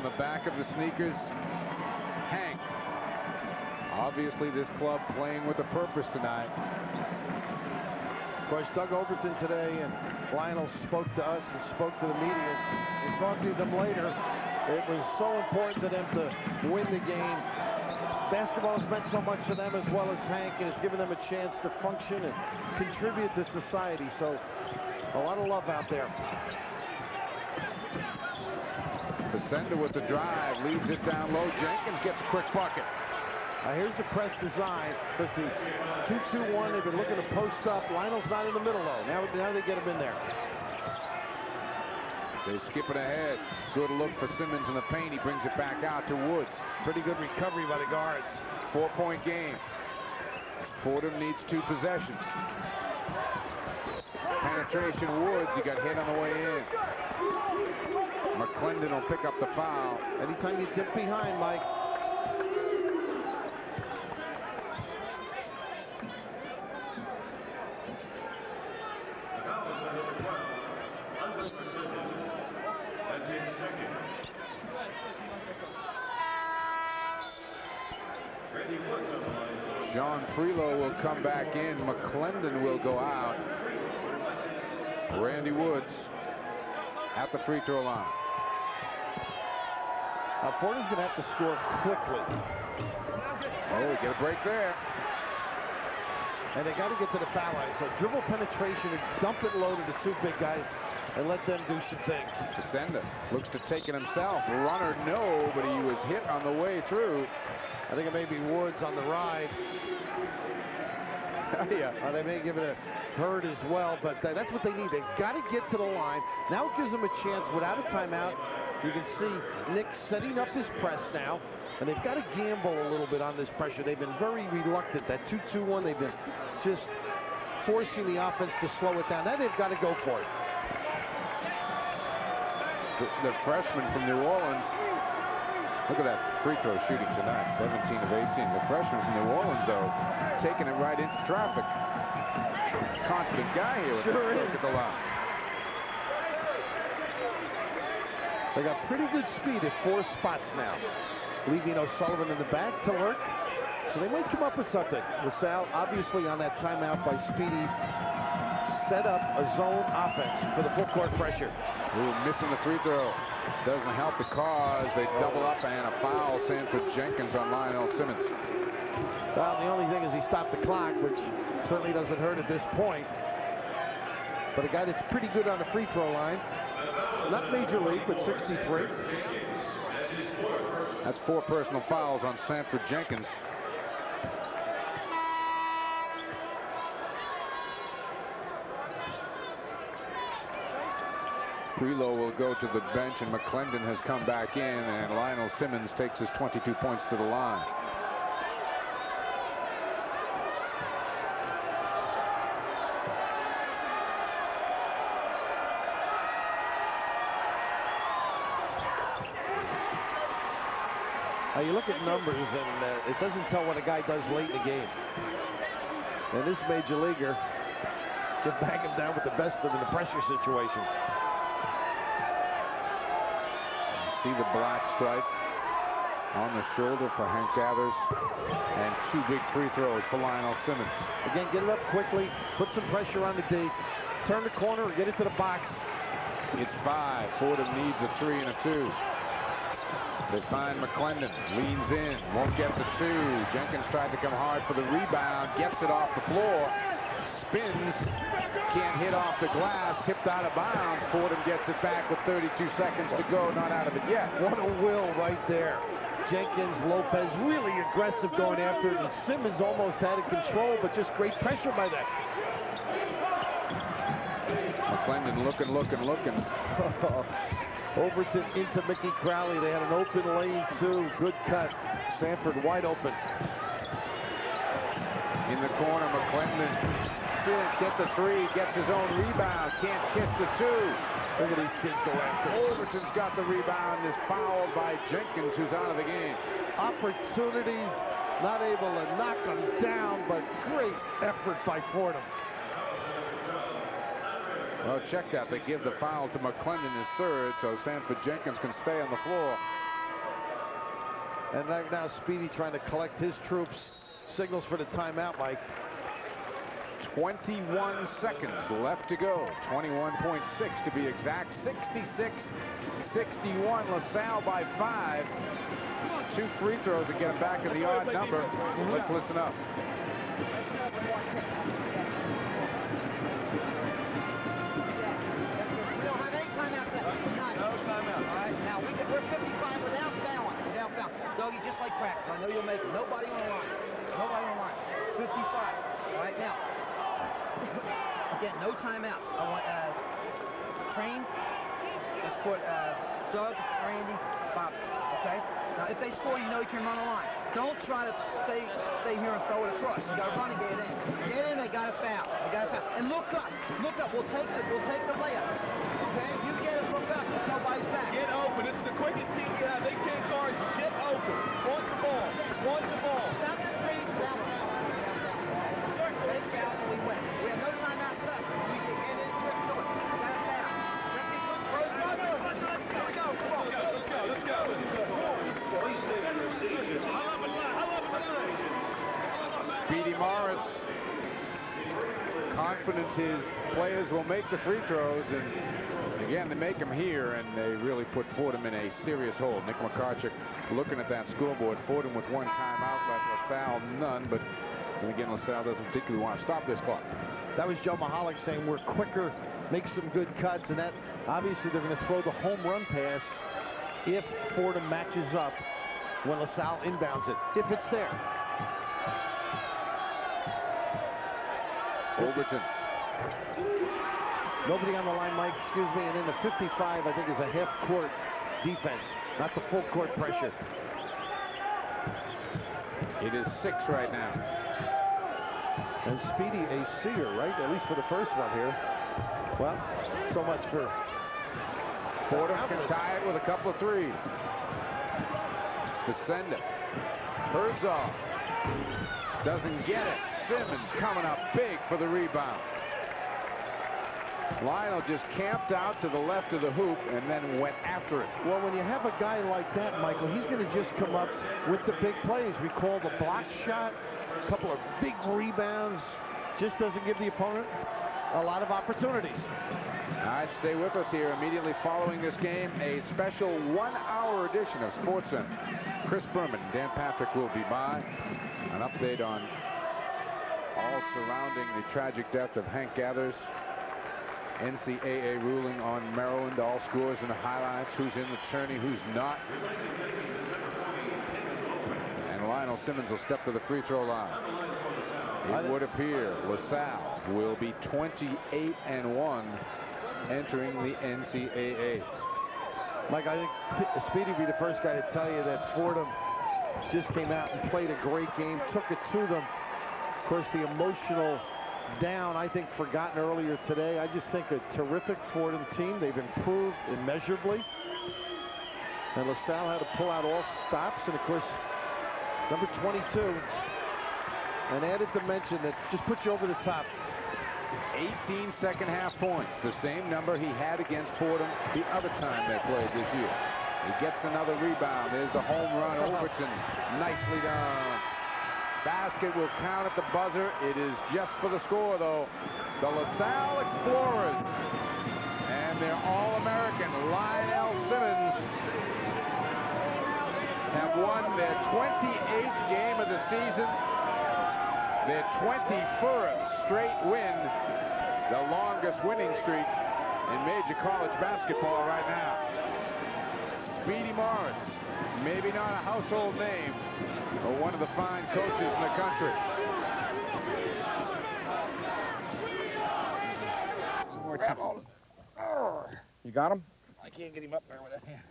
on the back of the sneakers, Hank. Obviously, this club playing with a purpose tonight. Of course, Doug Overton today and Lionel spoke to us and spoke to the media. We talked to them later. It was so important to them to win the game. Basketball has meant so much to them as well as Hank and has given them a chance to function and contribute to society. So a lot of love out there. Facenda with the drive, leaves it down low. Jenkins gets a quick bucket. Now here's the press design. Because the 2-2-1, they've been looking to post up. Lionel's not in the middle, though. Now, now they get him in there. They skip it ahead. Good look for Simmons in the paint. He brings it back out to Woods. Pretty good recovery by the guards. Four-point game. Fordham needs two possessions. Penetration Woods. He got hit on the way in. McClendon will pick up the foul. Anytime you dip behind, Mike, Jean Prioleau will come back in. McClendon will go out. Randy Woods at the free throw line. Now Fordham's going to have to score quickly. Oh, get a break there. And they got to get to the foul line. So dribble penetration and dump it low to the two big guys and let them do some things. Facenda looks to take it himself. Runner, no, but he was hit on the way through. I think it may be Woods on the ride. yeah. Uh, they may give it a hurt as well, but th that's what they need. They've got to get to the line. Now it gives them a chance without a timeout. You can see Nick setting up his press now, and they've got to gamble a little bit on this pressure. They've been very reluctant. That 2-2-1, they've been just forcing the offense to slow it down. Now they've got to go for it. The, the freshman from New Orleans Look at that free throw shooting tonight, 17 of 18. The freshman from New Orleans, though, taking it right into traffic. Confident guy here with sure the is. at the line. They got pretty good speed at four spots now. Leaving O'Sullivan in the back to lurk. So they might come up with something. LaSalle, obviously on that timeout by Speedy, set up a zone offense for the full court pressure. Ooh, missing the free throw. Doesn't help the cause. They double up and a foul. Sanford Jenkins on Lionel Simmons. Well, the only thing is he stopped the clock, which certainly doesn't hurt at this point. But a guy that's pretty good on the free throw line. Not major league, but 63. That's four personal fouls on Sanford Jenkins. Prioleau will go to the bench, and McClendon has come back in, and Lionel Simmons takes his 22 points to the line. Now you look at numbers, and uh, it doesn't tell what a guy does late in the game. And this major leaguer can bang him down with the best of them in the pressure situation. See the black stripe on the shoulder for Hank Gathers. And two big free throws for Lionel Simmons. Again, get it up quickly, put some pressure on the D, turn the corner or get it to the box. It's five. Fordham needs a three and a two. They find McClendon, leans in, won't get the two. Jenkins tried to come hard for the rebound, gets it off the floor, spins, can't hit off the glass, tipped out of bounds. Fordham gets it back with 32 seconds to go, not out of it yet. What a will right there. Jenkins, Lopez really aggressive going after it, and Simmons almost had it control, but just great pressure by that. McClendon looking, looking, looking. Overton into Mickey Crowley. They had an open lane, too. Good cut. Sanford wide open. In the corner, McClendon didn't get the three, gets his own rebound, can't kiss the two. Look at these kids go after. Overton's got the rebound, is fouled by Jenkins, who's out of the game. Opportunities, not able to knock them down, but great effort by Fordham. Well, check that. They give the foul to McClendon, his third, so Sanford Jenkins can stay on the floor. And now Speedy trying to collect his troops. Signals for the timeout, Mike. 21 seconds left to go. 21.6 to be exact. 66 61. LaSalle by five. Two free throws to get him back in the odd number. Let's listen up. Doggy, just like practice. I know you'll make it. Nobody on the line. Nobody on the line. 55. All right, now. Again, no timeouts. I want uh, Train. Let's put uh, Doug, Randy, Bob. Okay? Now, if they score, you know you can run a line. Don't try to stay stay here and throw it across. You got to run and get in. Get in, they got to foul. They got to foul. And look up. Look up. We'll take the we'll take the layups. Okay? You get it, look up. If nobody's back. Get open. This is the quickest team you have. They can't guard you. Get open. Want the ball. Want the ball. Stop the trees. That one. Take fouls and we win. We have no timeouts left. We can get in quick to it. They got to foul. Let's get good throws. Let's go. Let's go. Let's go. Come on. Let's go. Let's go. Speedy Morris. Confidence his players will make the free throws. And again, they make them here, and they really put Fordham in a serious hole. Nick Macarchuk looking at that scoreboard. Fordham with one timeout left. a foul, none. But and again, LaSalle doesn't particularly want to stop this clock. That was Joe Mihalich saying we're quicker, make some good cuts, and that obviously they're going to throw the home run pass if Fordham matches up when LaSalle inbounds it, if it's there. Overton. Nobody on the line, Mike, excuse me, and then the 55, I think, is a half-court defense, not the full court pressure. It is six right now. And Speedy a seer, right? At least for the first one here. Well, so much for Fordham can tie it with a couple of threes. Facenda. Herzog. Doesn't get it. Simmons coming up big for the rebound. Lionel just camped out to the left of the hoop and then went after it. Well, when you have a guy like that, Michael, he's going to just come up with the big plays. We call the block shot, a couple of big rebounds. Just doesn't give the opponent a lot of opportunities. All right, stay with us here. Immediately following this game, a special one-hour edition of SportsCenter. Chris Berman, Dan Patrick will be by. An update on all surrounding the tragic death of Hank Gathers. NCAA ruling on Maryland, all scores and highlights, who's in the tourney, who's not. And Lionel Simmons will step to the free throw line. It would appear LaSalle will be 28 and 1 entering the NCAA. Mike, I think Speedy be the first guy to tell you that Fordham just came out and played a great game, took it to them. Of course, the emotional down, I think, forgotten earlier today. I just think a terrific Fordham team. They've improved immeasurably. And LaSalle had to pull out all stops. And, of course, number 22, an added dimension that just puts you over the top. 18 second half points, the same number he had against Fordham the other time they played this year. He gets another rebound. There's the home run. Overton, nicely done. Basket will count at the buzzer. It is just for the score, though. The LaSalle Explorers and their All-American Lionel Simmons have won their 28th game of the season, their 21st straight win, the longest winning streak in major college basketball right now. Speedy Morris, maybe not a household name, but one of the fine coaches in the country. You got him? I can't get him up there with that hand.